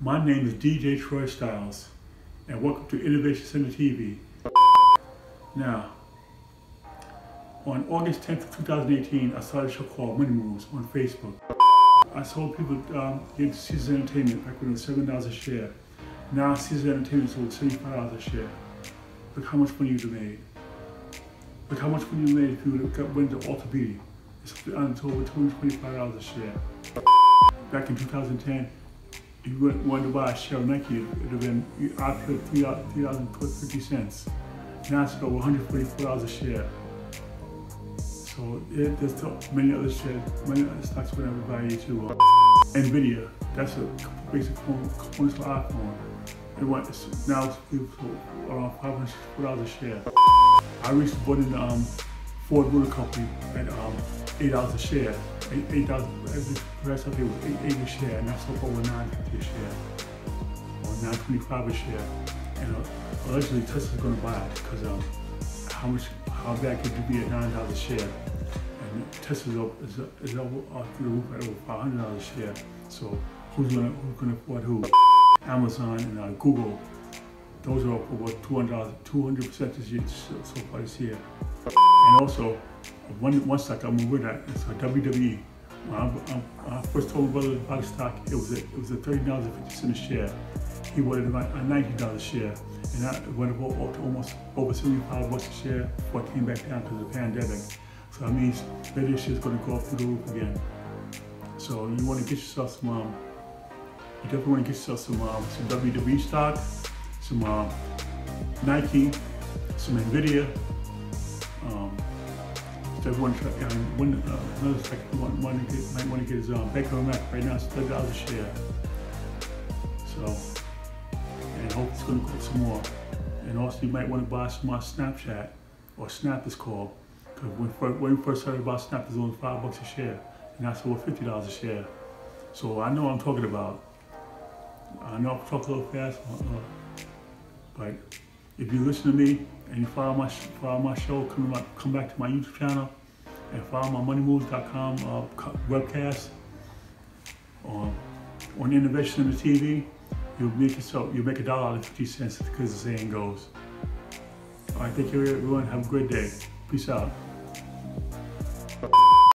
My name is DJ Troy Styles, and welcome to Innovation Center TV. Now, on August 10th, 2018, I started a show called Money Moves on Facebook. I saw people um, into Caesars Entertainment back when it was $7 a share. Now Caesars Entertainment sold over $75 a share. Look how much money you've made. Look how much money you made if you would have got went to Ulta Beauty. It's on over $225 a share. Back in 2010, if you went- wanted to buy a share of Nike, it would have been I paid $3.50 cents. Now it's over $144 a share. So it, there's many other shares, many other stocks up in value too. Nvidia, that's a basic phone, components for iPhone. It went now it's around five hundred dollars a share. I recently bought in the um, Ford Motor Company at um, eight dollars a share. Dollars. The price up here was eight, eight a share, and that's up over nine fifty a share, or nine twenty five a share. And uh, allegedly Tesla's going to buy it because um, how much, how bad could it be at nine dollars a share? And Tesla's up is, is uh, through the roof at over five hundred dollars a share. So who's gonna who's gonna afford who? Amazon and uh, Google. Those are up over two hundred percent this year so, so far this year. And also, one one stock I'm with that is uh, WWE. When I, I, I first told my brother about the stock, it was a, it was a thirty dollars and fifty cent a share. He wanted about a $90 share, and that went up to almost over seventy five bucks a share before it came back down because of the pandemic. So that means maybe this going to go up through the roof again. So you want to get yourself some, um, you definitely want to get yourself some, um, some WWE stock, some um, Nike, some Nvidia. Um, so everyone, try, um, one, uh, another stock you want, want to get, might want to get is um, Baker Mac. Right now it's thirty dollars a share. So, and hope it's going to go some more. And also you might want to buy some on Snapchat, or Snap is called. Because when, when we first heard about Snap, it was only five bucks a share, and that's over fifty dollars a share. So I know what I'm talking about. I know I'm talking a little fast, uh, but if you listen to me and you follow my follow my show, come back, come back to my YouTube channel and follow my moneymoves.com uh, webcast on on Innovation in the TV, you'll make yourself you'll make a dollar and fifty cents because the saying goes. All right, thank you everyone. Have a great day. Peace out.